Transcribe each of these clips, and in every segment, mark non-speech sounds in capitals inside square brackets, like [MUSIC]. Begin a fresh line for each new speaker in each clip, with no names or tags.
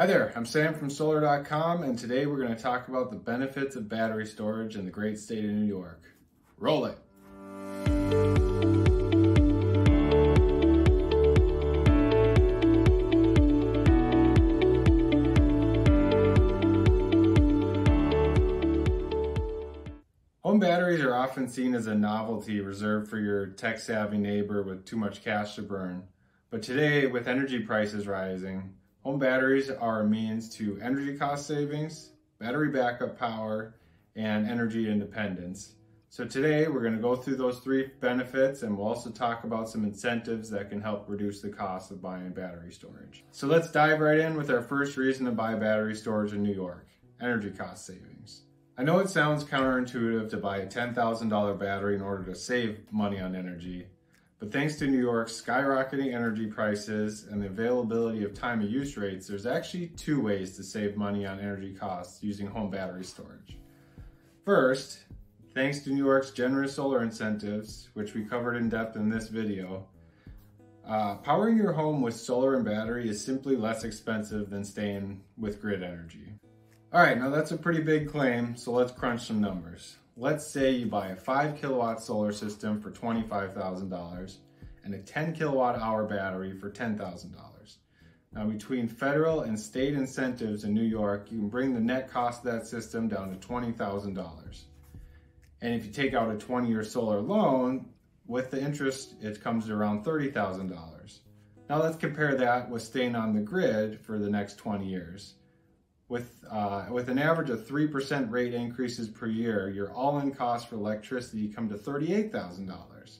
Hi there, I'm Sam from Solar.com and today we're going to talk about the benefits of battery storage in the great state of New York. Roll it! Home batteries are often seen as a novelty reserved for your tech-savvy neighbor with too much cash to burn. But today, with energy prices rising, Home batteries are a means to energy cost savings, battery backup power, and energy independence. So today we're going to go through those three benefits and we'll also talk about some incentives that can help reduce the cost of buying battery storage. So let's dive right in with our first reason to buy battery storage in New York, energy cost savings. I know it sounds counterintuitive to buy a $10,000 battery in order to save money on energy, but thanks to New York's skyrocketing energy prices and the availability of time of use rates, there's actually two ways to save money on energy costs using home battery storage. First, thanks to New York's generous solar incentives, which we covered in depth in this video, uh, powering your home with solar and battery is simply less expensive than staying with grid energy. All right, now that's a pretty big claim, so let's crunch some numbers. Let's say you buy a 5 kilowatt solar system for $25,000 and a 10 kilowatt hour battery for $10,000. Now between federal and state incentives in New York, you can bring the net cost of that system down to $20,000. And if you take out a 20 year solar loan, with the interest, it comes to around $30,000. Now let's compare that with staying on the grid for the next 20 years. With, uh, with an average of 3% rate increases per year, your all-in cost for electricity come to $38,000.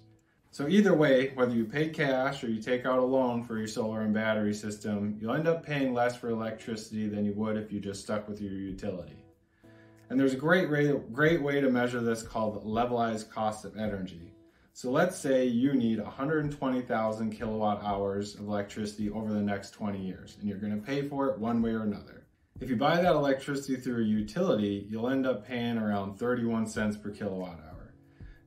So either way, whether you pay cash or you take out a loan for your solar and battery system, you'll end up paying less for electricity than you would if you just stuck with your utility. And there's a great great way to measure this called levelized cost of energy. So let's say you need 120,000 kilowatt hours of electricity over the next 20 years, and you're gonna pay for it one way or another. If you buy that electricity through a utility, you'll end up paying around 31 cents per kilowatt hour.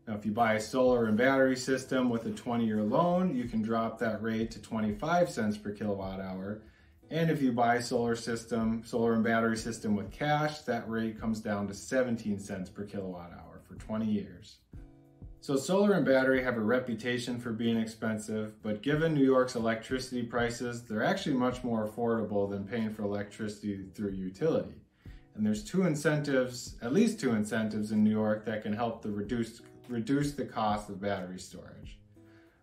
Now, if you buy a solar and battery system with a 20 year loan, you can drop that rate to 25 cents per kilowatt hour. And if you buy a solar system, solar and battery system with cash, that rate comes down to 17 cents per kilowatt hour for 20 years. So solar and battery have a reputation for being expensive, but given New York's electricity prices, they're actually much more affordable than paying for electricity through utility. And there's two incentives, at least two incentives in New York that can help the reduce, reduce the cost of battery storage.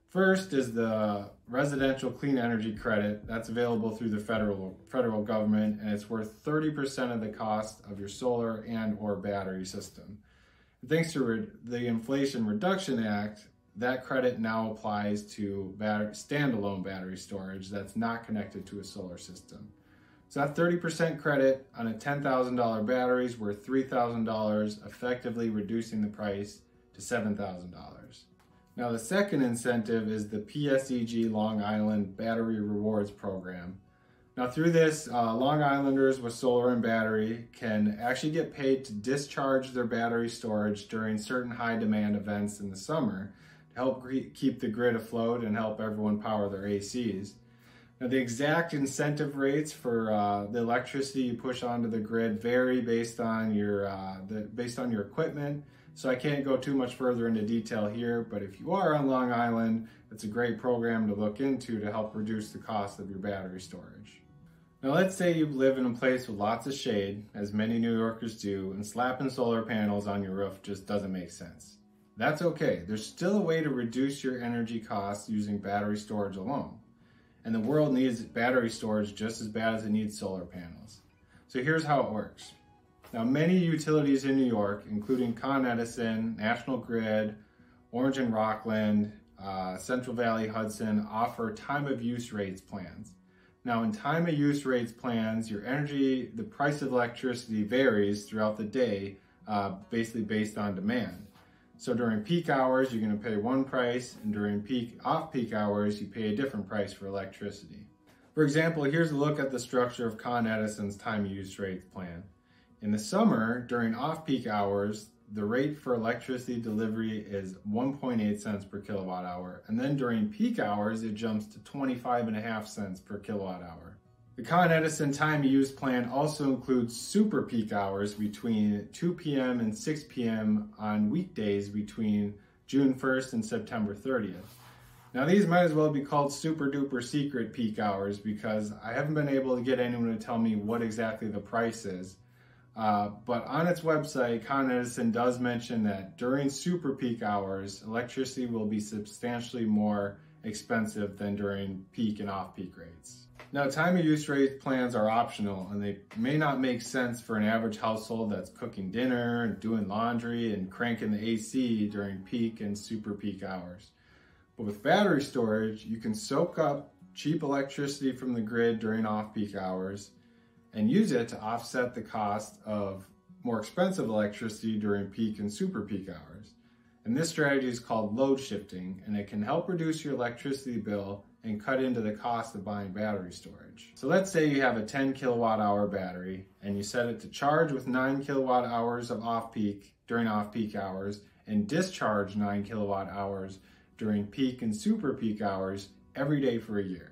First is the residential clean energy credit that's available through the federal federal government and it's worth 30% of the cost of your solar and or battery system. Thanks to the Inflation Reduction Act, that credit now applies to standalone battery storage that's not connected to a solar system. So that 30% credit on a $10,000 battery is worth $3,000, effectively reducing the price to $7,000. Now the second incentive is the PSEG Long Island Battery Rewards Program. Now through this, uh, Long Islanders with solar and battery can actually get paid to discharge their battery storage during certain high demand events in the summer to help keep the grid afloat and help everyone power their ACs. Now the exact incentive rates for uh, the electricity you push onto the grid vary based on your uh, the, based on your equipment. So I can't go too much further into detail here, but if you are on Long Island, it's a great program to look into to help reduce the cost of your battery storage. Now let's say you live in a place with lots of shade, as many New Yorkers do, and slapping solar panels on your roof just doesn't make sense. That's okay, there's still a way to reduce your energy costs using battery storage alone. And the world needs battery storage just as bad as it needs solar panels. So here's how it works. Now many utilities in New York, including Con Edison, National Grid, Orange and Rockland, uh, Central Valley Hudson, offer time of use rates plans. Now in time of use rates plans, your energy, the price of electricity varies throughout the day, uh, basically based on demand. So during peak hours, you're gonna pay one price, and during peak off-peak hours, you pay a different price for electricity. For example, here's a look at the structure of Con Edison's time use rates plan. In the summer, during off-peak hours, the rate for electricity delivery is 1.8 cents per kilowatt hour. And then during peak hours, it jumps to 25 and a half cents per kilowatt hour. The Con Edison time use plan also includes super peak hours between 2 p.m. and 6 p.m. on weekdays between June 1st and September 30th. Now these might as well be called super duper secret peak hours because I haven't been able to get anyone to tell me what exactly the price is. Uh, but on its website, Con Edison does mention that during super peak hours, electricity will be substantially more expensive than during peak and off-peak rates. Now, time of use rate plans are optional and they may not make sense for an average household that's cooking dinner and doing laundry and cranking the AC during peak and super peak hours. But with battery storage, you can soak up cheap electricity from the grid during off-peak hours and use it to offset the cost of more expensive electricity during peak and super peak hours. And this strategy is called load shifting and it can help reduce your electricity bill and cut into the cost of buying battery storage. So let's say you have a 10 kilowatt hour battery and you set it to charge with 9 kilowatt hours of off peak during off peak hours and discharge 9 kilowatt hours during peak and super peak hours every day for a year.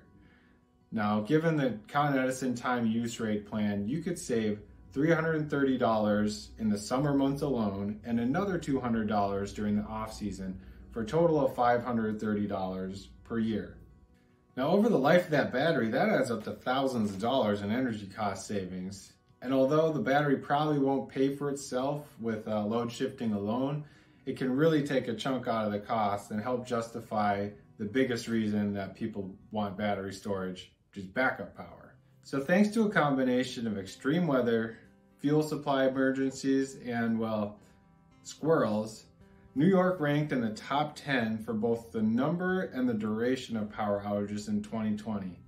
Now, given the Con Edison time use rate plan, you could save $330 in the summer months alone and another $200 during the off season for a total of $530 per year. Now, over the life of that battery, that adds up to thousands of dollars in energy cost savings. And although the battery probably won't pay for itself with uh, load shifting alone, it can really take a chunk out of the cost and help justify the biggest reason that people want battery storage, which is backup power. So thanks to a combination of extreme weather, fuel supply emergencies, and well, squirrels, New York ranked in the top 10 for both the number and the duration of power outages in 2020.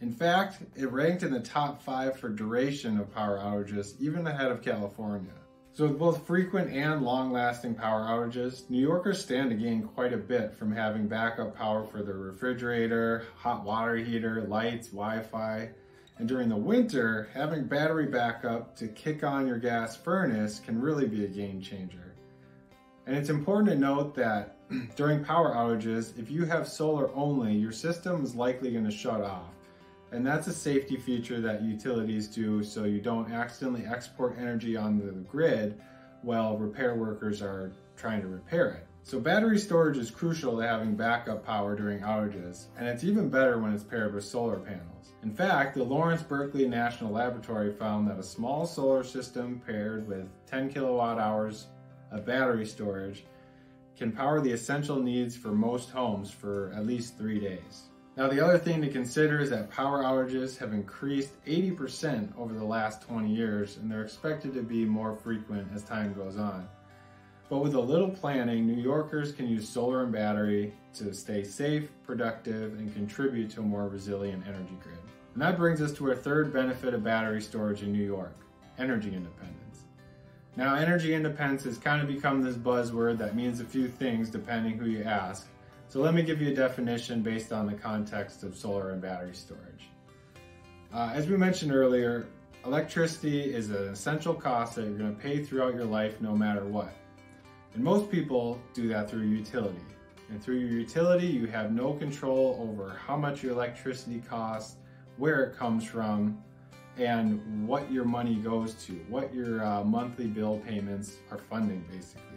In fact, it ranked in the top five for duration of power outages, even ahead of California. So with both frequent and long-lasting power outages, New Yorkers stand to gain quite a bit from having backup power for their refrigerator, hot water heater, lights, Wi-Fi. And during the winter, having battery backup to kick on your gas furnace can really be a game changer. And it's important to note that [CLEARS THROAT] during power outages, if you have solar only, your system is likely going to shut off. And that's a safety feature that utilities do so you don't accidentally export energy onto the grid while repair workers are trying to repair it. So battery storage is crucial to having backup power during outages, and it's even better when it's paired with solar panels. In fact, the Lawrence Berkeley National Laboratory found that a small solar system paired with 10 kilowatt hours of battery storage can power the essential needs for most homes for at least three days. Now the other thing to consider is that power outages have increased 80% over the last 20 years and they're expected to be more frequent as time goes on. But with a little planning, New Yorkers can use solar and battery to stay safe, productive, and contribute to a more resilient energy grid. And that brings us to our third benefit of battery storage in New York, energy independence. Now, energy independence has kind of become this buzzword that means a few things depending who you ask. So let me give you a definition based on the context of solar and battery storage. Uh, as we mentioned earlier, electricity is an essential cost that you're going to pay throughout your life no matter what. And most people do that through a utility. And through your utility, you have no control over how much your electricity costs, where it comes from, and what your money goes to, what your uh, monthly bill payments are funding basically.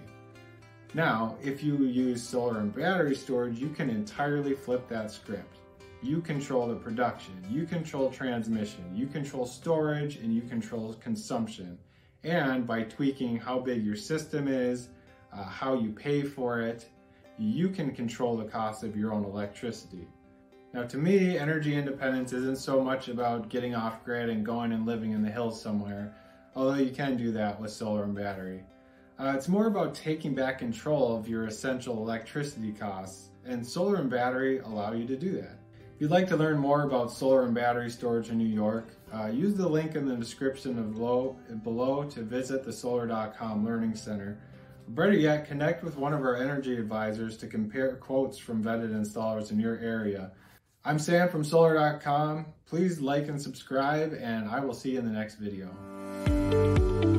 Now, if you use solar and battery storage, you can entirely flip that script. You control the production, you control transmission, you control storage, and you control consumption. And by tweaking how big your system is, uh, how you pay for it, you can control the cost of your own electricity. Now to me, energy independence isn't so much about getting off grid and going and living in the hills somewhere, although you can do that with solar and battery. Uh, it's more about taking back control of your essential electricity costs, and solar and battery allow you to do that. If you'd like to learn more about solar and battery storage in New York, uh, use the link in the description below, below to visit the solar.com Learning Center. Better yet, connect with one of our energy advisors to compare quotes from vetted installers in your area. I'm Sam from Solar.com. Please like and subscribe, and I will see you in the next video.